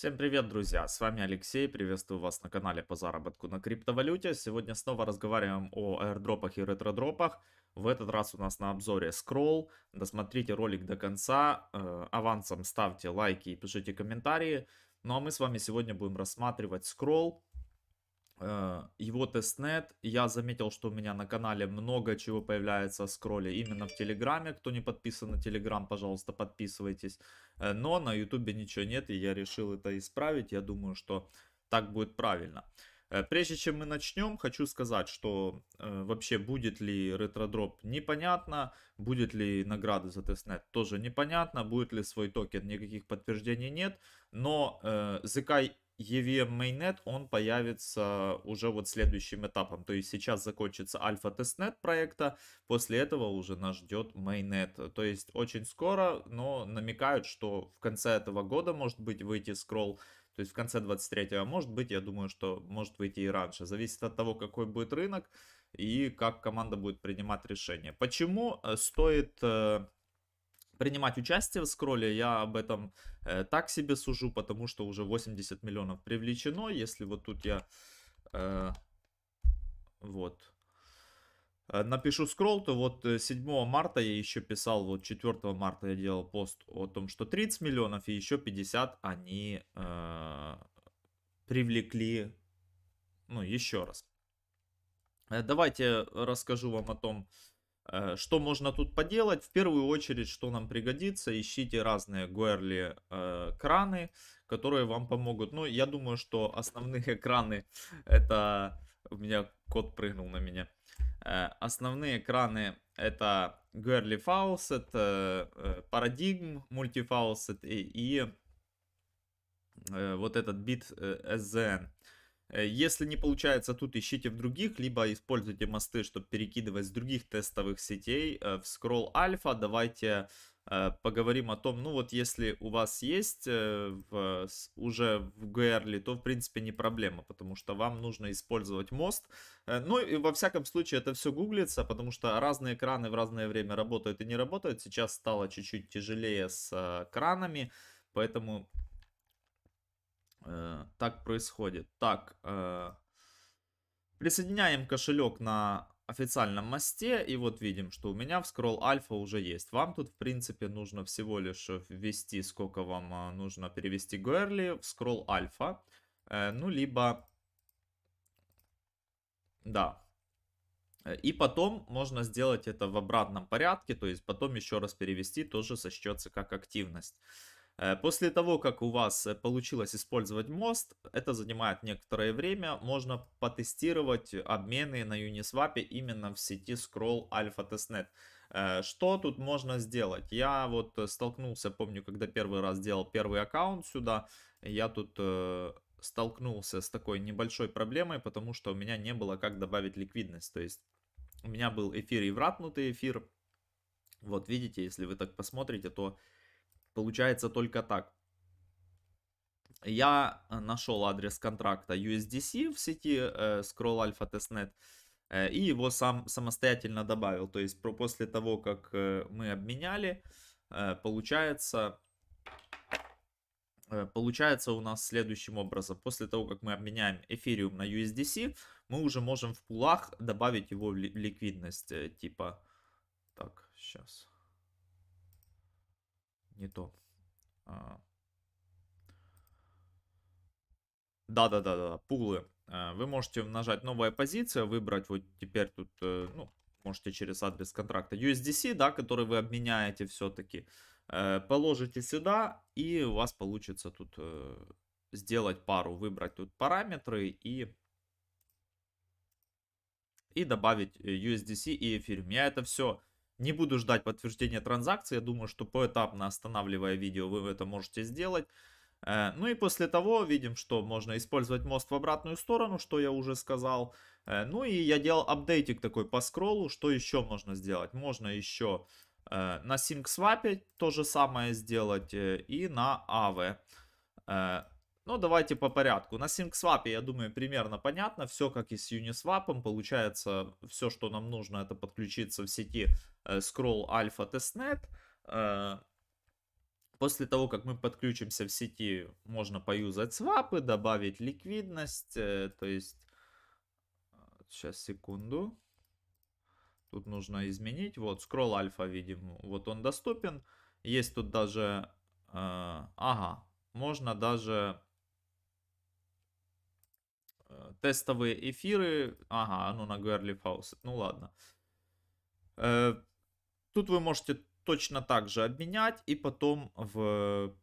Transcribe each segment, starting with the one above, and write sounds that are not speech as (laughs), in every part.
Всем привет, друзья! С вами Алексей, приветствую вас на канале по заработку на криптовалюте. Сегодня снова разговариваем о аирдропах и ретродропах. В этот раз у нас на обзоре Scroll. Досмотрите ролик до конца, э, авансом ставьте лайки и пишите комментарии. Ну а мы с вами сегодня будем рассматривать Scroll, его testnet. Я заметил, что у меня на канале много чего появляется о скролле именно в Телеграме. Кто не подписан на Телеграм, пожалуйста, подписывайтесь. Э, но на Ютубе ничего нет, и я решил это исправить. Я думаю, что так будет правильно. Э, прежде чем мы начнем, хочу сказать, что э, вообще будет ли retrodrop непонятно, будет ли награды за testnet тоже непонятно, будет ли свой токен, никаких подтверждений нет, но э, zkEVM Mainnet, он появится уже вот следующим этапом. То есть сейчас закончится альфа- testnet проекта, после этого уже нас ждет Mainnet. То есть очень скоро, но намекают, что в конце этого года может быть выйти скролл, то есть в конце 23-го, а может быть, я думаю, что может выйти и раньше. Зависит от того, какой будет рынок и как команда будет принимать решение. Почему э, стоит э, принимать участие в скролле, я об этом э, так себе сужу, потому что уже 80 миллионов привлечено. Если вот тут я э, вот э, напишу скролл, то вот 7 э, марта я еще писал, вот 4 марта я делал пост о том, что 30 миллионов и еще 50 они э, привлекли, ну еще раз. Э, давайте расскажу вам о том, Э, что можно тут поделать? В первую очередь, что нам пригодится, ищите разные Гуэрли э, краны, которые вам помогут. Ну, я думаю, что основные (laughs) краны, это... У меня кот прыгнул на меня. Э, основные краны это Гуэрли Faucet, э, э, Paradigm Multifaucet и, и э, вот этот бит э, SZN. Э, если не получается тут, ищите в других, либо используйте мосты, чтобы перекидывать с других тестовых сетей э, в Scroll Alpha. Давайте э, поговорим о том, ну вот если у вас есть в, уже в GRL, то в принципе не проблема, потому что вам нужно использовать мост. Ну и во всяком случае это все гуглится, потому что разные краны в разное время работают и не работают. Сейчас стало чуть-чуть тяжелее с кранами, поэтому Э, так происходит. Так, э, присоединяем кошелек на официальном мосте. И вот видим, что у меня в Scroll Alpha уже есть. Вам тут, в принципе, нужно всего лишь ввести, сколько вам э, нужно перевести Гуэрли в Scroll Alpha. Э, ну, либо... Да. И потом можно сделать это в обратном порядке, то есть потом еще раз перевести, тоже сочтется как активность. Э, после того, как у вас э, получилось использовать мост, это занимает некоторое время, можно потестировать обмены на Uniswap именно в сети Scroll Alpha Testnet. Э, что тут можно сделать? Я вот столкнулся, помню, когда первый раз делал первый аккаунт сюда, я тут столкнулся с такой небольшой проблемой, потому что у меня не было как добавить ликвидность. То есть у меня был эфир и вратнутый эфир. Вот видите, если вы так посмотрите, то Получается только так. Я э, нашел адрес контракта USDC в сети э, Scroll Alpha Testnet э, и его сам самостоятельно добавил. То есть про, после того, как э, мы обменяли, э, получается, э, получается у нас следующим образом. После того, как мы обменяем эфириум на USDC, мы уже можем в пулах добавить его в ликвидность. Э, типа, так, сейчас не то. Да-да-да-да, пулы. А, вы можете нажать новая позиция, выбрать вот теперь тут, э, ну, можете через адрес контракта USDC, да, который вы обменяете все-таки. Э, положите сюда, и у вас получится тут э, сделать пару, выбрать тут параметры и и добавить USDC и эфириум. Я это все не буду ждать подтверждения транзакции. Я думаю, что поэтапно останавливая видео вы это можете сделать. Э, ну и после того видим, что можно использовать мост в обратную сторону, что я уже сказал. Э, ну и я делал апдейтик такой по скроллу. Что еще можно сделать? Можно еще э, на SyncSwap то же самое сделать и на Aave. Ну, давайте по порядку. На SyncSwap, я думаю, примерно понятно. Все как и с Uniswap. Получается, все, что нам нужно, это подключиться в сети э, Scroll Alpha Testnet. Э, После того, как мы подключимся в сети, можно поюзать свапы, добавить ликвидность. Э, то есть, сейчас секунду. Тут нужно изменить. Вот, скролл альфа видим. Вот он доступен. Есть тут даже... Э, ага, можно даже тестовые эфиры. Ага, ну на Girly Faucet. Ну ладно. Э, тут вы можете точно так же обменять и потом в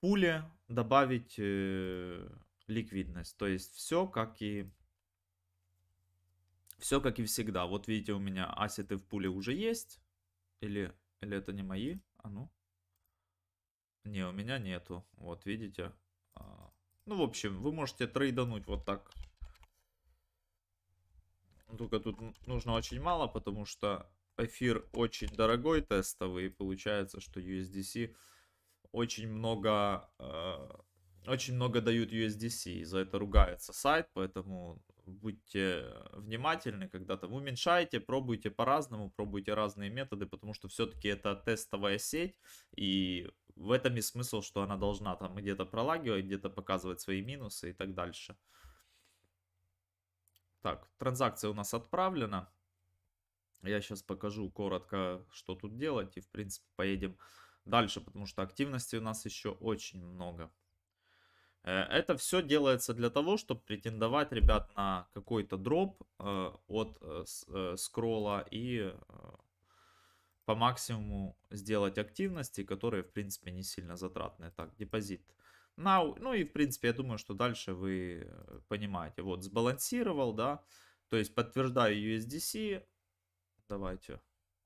пуле добавить э, ликвидность. То есть все как и все как и всегда. Вот видите, у меня ассеты в пуле уже есть. Или, или это не мои? А ну. Не, у меня нету. Вот, видите. Ну, в общем, вы можете трейдануть вот так. Только тут нужно очень мало, потому что эфир очень дорогой тестовый. И получается, что USDC очень много... Э, очень много дают USDC. И за это ругается сайт, поэтому будьте внимательны, когда там уменьшайте, пробуйте по-разному, пробуйте разные методы, потому что все-таки это тестовая сеть, и в этом и смысл, что она должна там где-то пролагивать, где-то показывать свои минусы и так дальше. Так, транзакция у нас отправлена. Я сейчас покажу коротко, что тут делать, и в принципе поедем дальше, потому что активности у нас еще очень много. Э, это все делается для того, чтобы претендовать, ребят, на какой-то дроп э, от э, скролла и по максимуму сделать активности, которые, в принципе, не сильно затратные. Так, депозит. Now, ну и, в принципе, я думаю, что дальше вы понимаете. Вот, сбалансировал, да. То есть, подтверждаю USDC. Давайте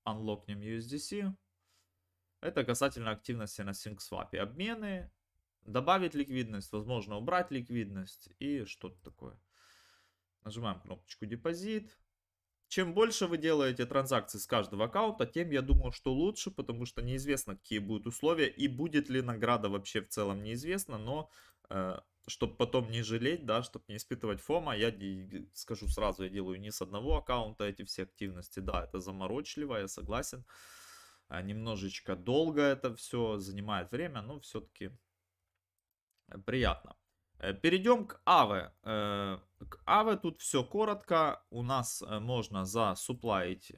unlockнем USDC. Это касательно активности на SyncSwap. Обмены Добавить ликвидность, возможно убрать ликвидность и что-то такое. Нажимаем кнопочку депозит. Чем больше вы делаете транзакций с каждого аккаунта, тем я думаю, что лучше, потому что неизвестно, какие будут условия и будет ли награда вообще в целом неизвестно, но э, чтобы потом не жалеть, да, чтобы не испытывать фома, я скажу сразу, я делаю не с одного аккаунта эти все активности, да, это заморочливо, я согласен, а, немножечко долго это все занимает время, но все-таки приятно. Э, перейдем к Аве. Э, к Аве тут все коротко. У нас э, можно засуплаить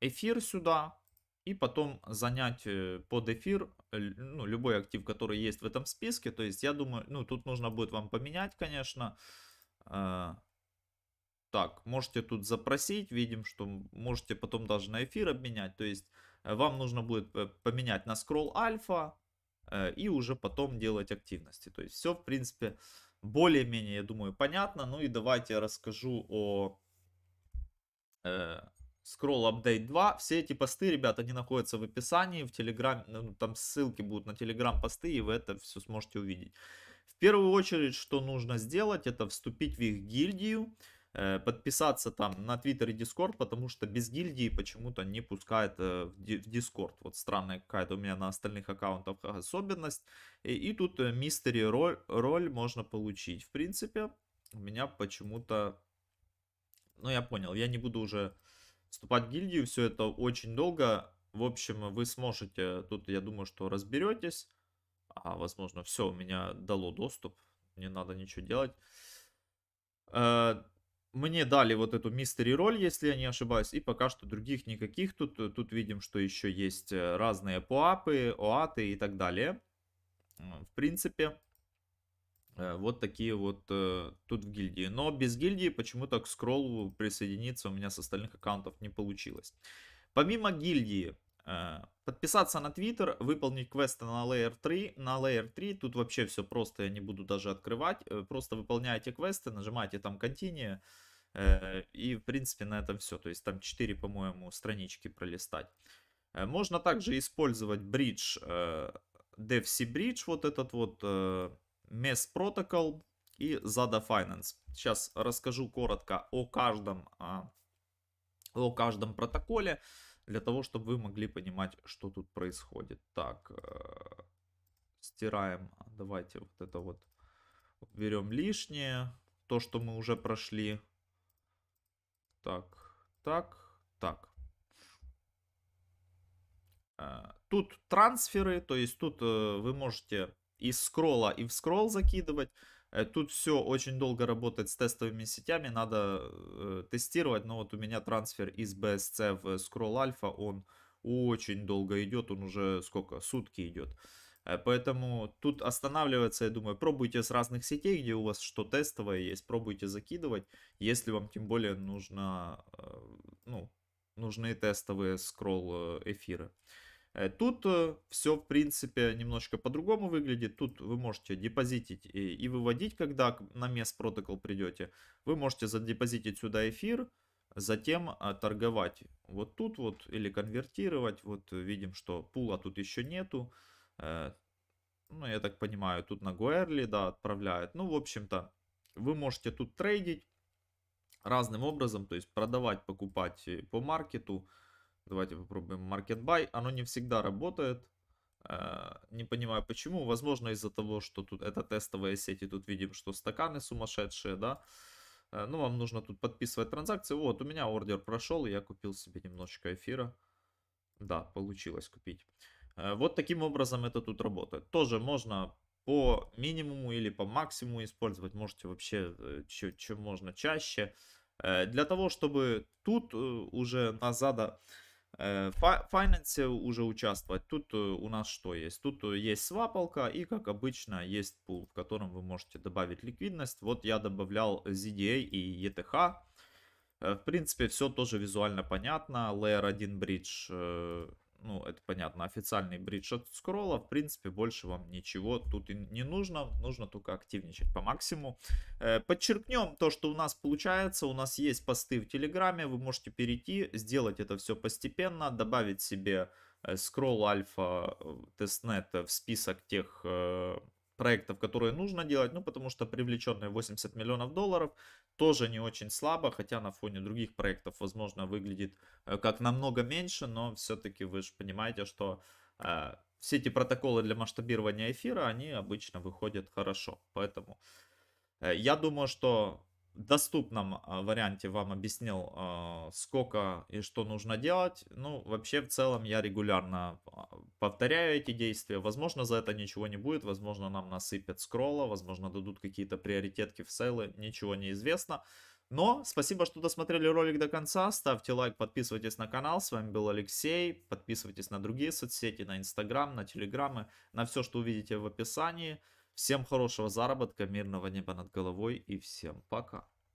эфир сюда. И потом занять под эфир ну, любой актив, который есть в этом списке. То есть я думаю, ну тут нужно будет вам поменять, конечно. Так, можете тут запросить. Видим, что можете потом даже на эфир обменять. То есть вам нужно будет поменять на скролл альфа и уже потом делать активности. То есть все, в принципе, более-менее, я думаю, понятно. Ну и давайте я расскажу о э, Scroll Update 2. Все эти посты, ребята, они находятся в описании, в Telegram, ну, там ссылки будут на Telegram посты, и вы это все сможете увидеть. В первую очередь, что нужно сделать, это вступить в их гильдию. Э, подписаться там на Twitter и Discord, потому что без гильдии почему-то не пускает э, в Discord. Вот странная какая-то у меня на остальных аккаунтах особенность. И, и тут мистери э, роль, роль можно получить. В принципе, у меня почему-то... Ну, я понял, я не буду уже вступать в гильдию, все это очень долго. В общем, вы сможете, тут я думаю, что разберетесь. А, возможно, все, у меня дало доступ, не надо ничего делать мне дали вот эту мистери роль, если я не ошибаюсь, и пока что других никаких. Тут, э, тут видим, что еще есть э, разные поапы, оаты и так далее. В принципе, э, вот такие вот тут в гильдии. Но без гильдии почему-то к скроллу присоединиться у меня с остальных аккаунтов не получилось. Помимо гильдии, подписаться на Twitter, выполнить квесты на Layer 3. На Layer 3 тут вообще все просто, я не буду даже открывать. Просто выполняете квесты, нажимаете там Continue. Э, и, в принципе, на этом все. То есть там 4, по-моему, странички пролистать. Э, можно также использовать бридж, э, DevC Bridge, вот этот вот MES Protocol и Zada Finance. Сейчас расскажу коротко о каждом, а, о каждом протоколе, для того, чтобы вы могли понимать, что тут происходит. Так, стираем, давайте вот это вот берем лишнее, то, что мы уже прошли. Так, так, так. тут трансферы, то есть тут э, вы можете из скролла и в скролл закидывать. Э, тут все очень долго работает с тестовыми сетями, надо э, тестировать, но вот у меня трансфер из BSC в Scroll Alpha, он очень долго идет, он уже сколько, сутки идет. Э, поэтому тут останавливаться, я думаю, пробуйте с разных сетей, где у вас что тестовое есть, пробуйте закидывать, если вам тем более нужно, э, ну, нужны тестовые скролл эфиры. Тут все, в принципе, немножко по-другому выглядит. Тут вы можете депозитить и выводить, когда на мест протокол придете. Вы можете задепозитить сюда эфир, затем торговать вот тут вот или конвертировать. Вот видим, что пула тут еще нету. Э, ну, я так понимаю, тут на Гуэрли, да, отправляют. Ну, в общем-то, вы можете тут трейдить разным образом, то есть продавать, покупать э, по маркету. Давайте попробуем Market Buy. Оно не всегда работает. Э, не понимаю почему. Возможно из-за того, что тут это тестовые сети. Тут видим, что стаканы сумасшедшие, да. Ну, вам нужно тут подписывать транзакции. Вот, у меня ордер прошел, я купил себе немножечко эфира. Да, получилось купить. Э, вот таким образом это тут работает. Тоже можно по минимуму или по максимуму использовать. Можете вообще, чем можно чаще. Э, для того, чтобы тут э, уже на зада Finance уже участвовать, тут у нас что есть? Тут есть свапалка и, как обычно, есть пул, в котором вы можете добавить ликвидность. Вот я добавлял ZDA и ETH. В принципе, все тоже визуально понятно. Layer 1 Bridge ну, это понятно, официальный бридж от скролла, в принципе, больше вам ничего тут и не нужно, нужно только активничать по максимуму. Э, подчеркнем то, что у нас получается, у нас есть посты в Телеграме, вы можете перейти, сделать это все постепенно, добавить себе скролл альфа тестнет в список тех э, проектов, которые нужно делать, ну, потому что привлеченные 80 миллионов долларов тоже не очень слабо, хотя на фоне других проектов, возможно, выглядит э, как намного меньше, но все-таки вы же понимаете, что э, все эти протоколы для масштабирования эфира, они обычно выходят хорошо, поэтому э, я думаю, что доступном а, варианте вам объяснил, а, сколько и что нужно делать. Ну, вообще, в целом, я регулярно повторяю эти действия. Возможно, за это ничего не будет. Возможно, нам насыпят скролла. Возможно, дадут какие-то приоритетки в сейлы. Ничего не известно. Но спасибо, что досмотрели ролик до конца. Ставьте лайк, подписывайтесь на канал. С вами был Алексей. Подписывайтесь на другие соцсети, на Инстаграм, на Телеграмы, на все, что увидите в описании. Всем хорошего заработка, мирного неба над головой и всем пока.